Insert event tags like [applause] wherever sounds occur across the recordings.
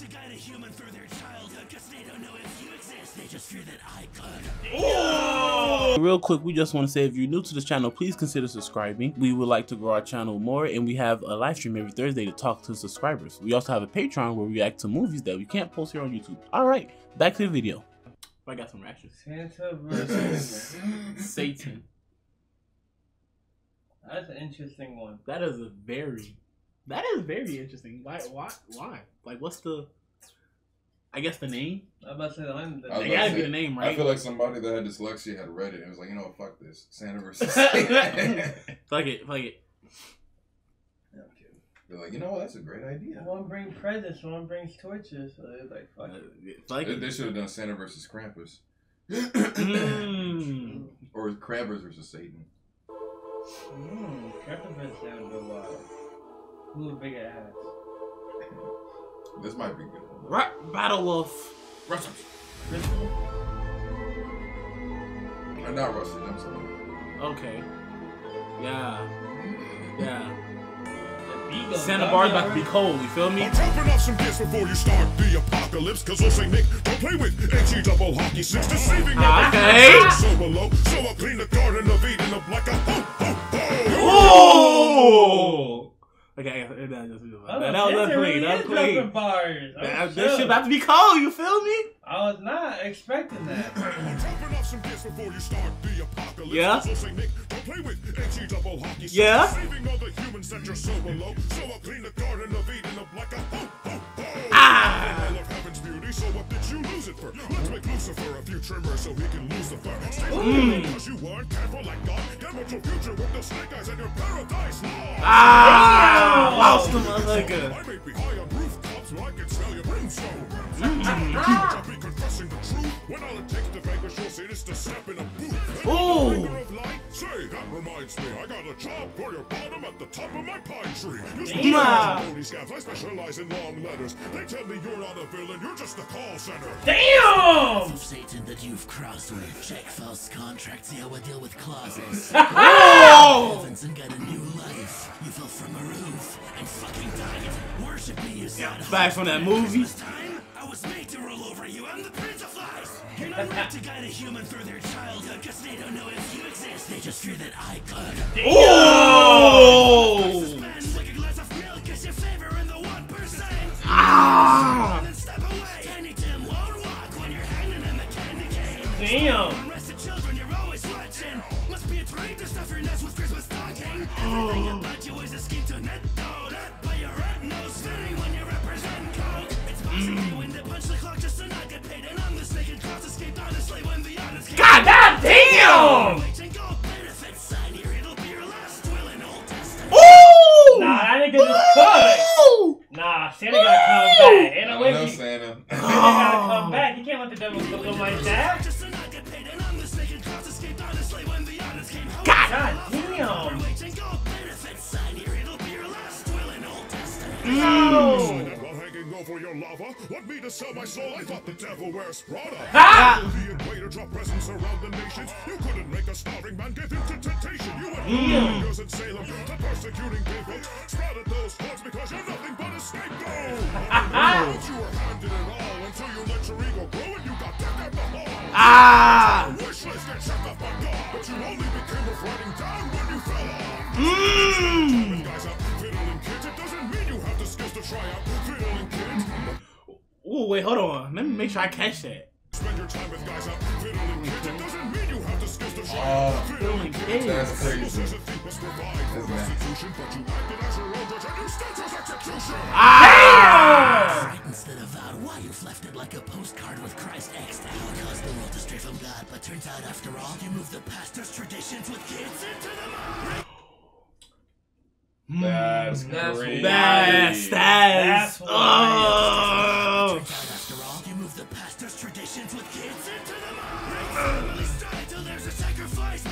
to guide a human through their childhood because they don't know if you exist. They just fear that I could. Oh! Real quick, we just want to say if you're new to this channel, please consider subscribing. We would like to grow our channel more, and we have a live stream every Thursday to talk to subscribers. We also have a Patreon where we react to movies that we can't post here on YouTube. All right, back to the video. I got some rashes. Santa [laughs] versus Satan. That's an interesting one. That is a very, that is very interesting. Why? Why? Why? Like, what's the? I guess the name. I'm about to say the one. I was They about gotta to be say, the name, right? I feel like somebody that had dyslexia had read it and was like, you know what, fuck this. Santa versus [laughs] Satan. Fuck it. Fuck it. Yeah, I'm kidding. They're like, you know what, that's a great idea. One brings presents, one brings torches. So they're like, fuck Uh, it. fuck They, it. they should have done Santa versus Krampus. Mm. or Krampus versus Satan. Captain Prince down go wild. Who a bigger ass? This might be good. Ra- Battle Wolf. Rusty. Crystal? Or not Rusty, I'm sorry. Okay. Yeah. Yeah. Santa Bar's about to be cold. You feel me? I'm dropping off some gifts before you start the apocalypse. Cause old Saint Nick don't play with HE double hockey sticks. Deceiving Okay. so below. So I'll clean the Garden of Eden up like a ho ho ho. Oh. Okay. I got- That, that, Oh, that, that was Santa clean. really was clean. bars. That, shook. that shit about to be cold. You feel me? I was not expecting that. I'm dropping off some gifts before you start the apocalypse. Yeah. Cause old Saint Nick don't play with HE double hockey sticks. Yeah. That. Ah. Beauty, so what did you lose it for? Let's make Lucifer a few trimmers so he can lose the fur. Stay Mm. because you weren't careful like God. Gamble your future with the snake eyes and your paradise lost. Ah. Lost the motherfucker. I may be high on rooftops, but I can smell your brimstone. Mm. I'll be confessing the truth. When all it takes to vanquish your sin is to step in a. say, that reminds me, I got a job for your bottom at the top of my pine tree. You speak Damn. holy scabs, I specialize in long letters. They tell me you're not a villain, you're just a call center. Damn! Of Satan that you've crossed with. Check false contracts, see how I deal with clauses. [laughs] Oh. Heavens and got a new life. You fell from a roof and fucking died. Worship me, you said. Back from that movie. Time, I was made to rule over you. I'm the to guide a human through their childhood because they don't know if you exist. They just fear that I could. Oh. Old Testament. No! And while hanging over your lava, want me to sell my soul? I thought the devil wears Prada. Ah. The invader dropped presents around the nations. You couldn't make a starving man give in to temptation. You went Mm. from in Salem to persecuting people. Sprouted those thugs because you're nothing but a scapegoat. You were handed it all until you let your ego grow Ah. Wish list get checked off by God, but you only became worth writing down when you fell off. Mm. When guys out fiddling kids, it doesn't mean you have the skills to try out fiddling kids. Ooh, wait, hold on. Let me make sure I catch that. Spend your time with guys out fiddling kids. It doesn't mean you have the skills to try out fiddling kids. That's crazy. Says a thief must provide for That's nasty. restitution, but you acted as your own judge and you still chose execution. Ah. Right instead of out, why you've left it like a postcard with Christ X'd out. Caused the world to stray from God, but turns out after all, you moved the pastor's traditions with kids into the mud. That's That's crazy. That's that's. That's. Oh. Turns out after all, you moved the pastor's traditions with kids into the uh. mud. Right family stride till there's a sacrifice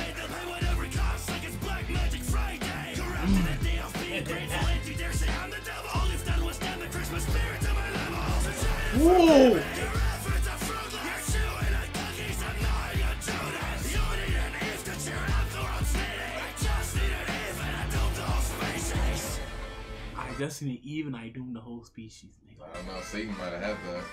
I just need Eve and I doom the whole species, nigga. I don't know. Satan might have had that.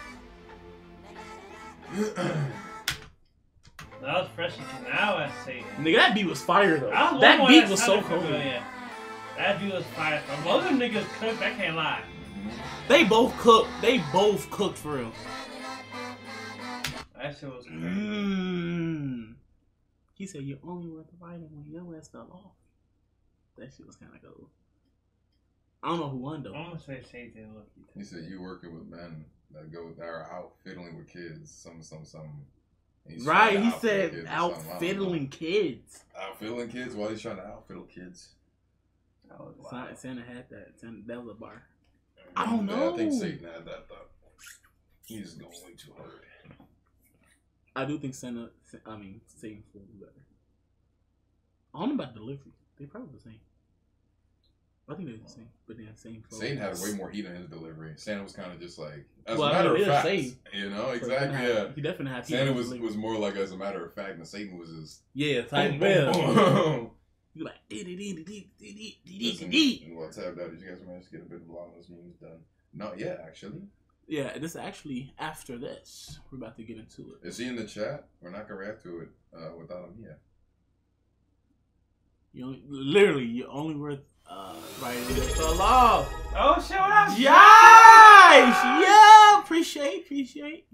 That was fresh as now I say. Nigga, that beat was fire though. That beat was so cool. That beat was fire. Both of them niggas cooked. I can't lie. They both cooked. They both cooked for real. That shit was crazy. Mm. He said you only worth fighting when your ass fell off. That shit was kind of cool. I don't know who won though. I'm gonna say Satan lucky. He said you working with men that go that are out fiddling with kids. Some some some. He's Right, he outfiddle said kids out something, I don't know. fiddling kids. Out fiddling kids while he's trying to outfiddle kids. That was Santa, wild. Santa had that. Santa, that was a bar. I don't know. I think. Satan had that though. He's going way too hard. I do think Santa. I mean, Satan was better. I don't know about delivery. They probably the same. I think they're the same, but then same. flow. Satan had way more heat in his delivery. Santa was kind of just like, as Well, a I matter mean, of they're fact, same. you know, So he exactly. Yeah, He definitely had. Santa was was more like as a matter of fact, and Satan was just. Yeah, [laughs] boom, Titan boom, Bell. boom. You like dee dee dee dee dee dee dee Listen, dee dee. well, tab that. Did you guys manage to get a bit of Lana's news done? Not yet, actually. Yeah, this is actually after this. We're about to get into it. Is he in the chat? We're not gonna react to it uh, without him here. You only, literally, you only worth uh right fell off. Oh shit! What up? Yes, yeah, appreciate, appreciate.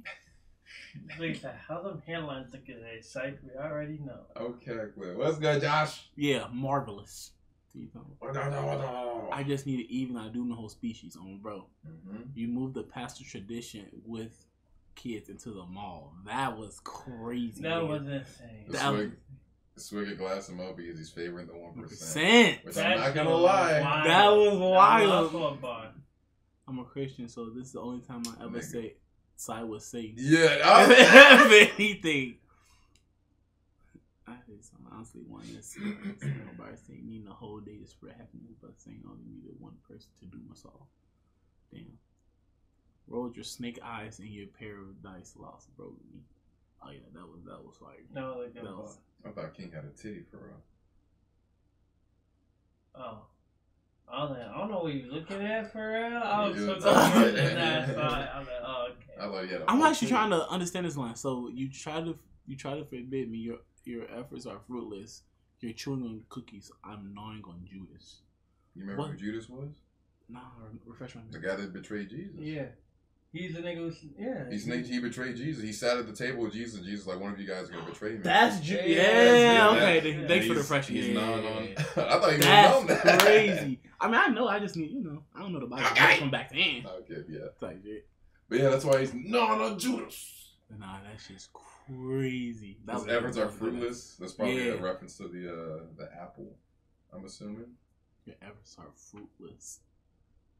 [laughs] Lisa, how them hairlines looking at psych? We already know. Okay, clear. What's good, Josh? Yeah, marvelous. You know, I I just need to even. I do the whole species on, bro. mm-hmm. You moved the pastor tradition with kids into the mall. That was crazy. That man. was insane. The That was- swig, the swig a glass him up because he's favoring the one percent. percent. Which That I'm not gonna lie. wild. That was wild. I'm a Christian, so this is the only time I ever Nigga. say side with Satan. Yeah, [laughs] I, if I, anything. I think so. Honestly, one is nobody saying needing a whole day to spread happiness, but saying only needed one person to do us all. Damn. Rolled your snake eyes and your pair of dice lost, bro. me. Oh yeah, that was that was like That was a good That one. was- I thought King had a titty for real. Oh. I was like, I don't know what you're looking at for real. I was Yeah. so confused in that. I'm like, oh, I okay. thought he had a I'm actually trying to understand this line. So you try to you try to forbid me. Your your efforts are fruitless. You're chewing on cookies. I'm gnawing on Judas. You remember What? who Judas was? Nah, re- refresh my memory. The guy that betrayed Jesus. Yeah. He's the nigga who's, yeah. He's he betrayed Jesus. He sat at the table with Jesus, and Jesus was like, one of you guys is gonna betray me. That's Ju- Yeah, yeah. yeah, okay, yeah. Yeah. thanks for the He's- refreshing. He's Yeah, gnawing yeah, on. yeah. [laughs] I thought he would have known That's that. crazy. I mean, I know. I just need you know. I don't know the Bible [laughs] Okay. from back then. okay, yeah. Type shit. But yeah, that's why he's gnawing on Judas. Nah, that shit's crazy. That His efforts are fruitless. That's probably Yeah. a reference to the uh, the apple. I'm assuming. Your efforts are fruitless.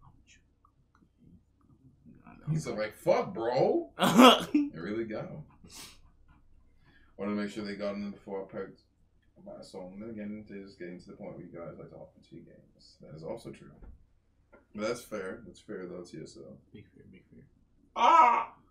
I'm chewing cookies. I know. He's like, fuck, bro. [laughs] It really got him. Wanted to make sure they got him before I picked my song. Then again, just getting to the point where you guys like to see games. That is also true. But that's fair. That's fair though, TSO. big fear, big fear. Ah!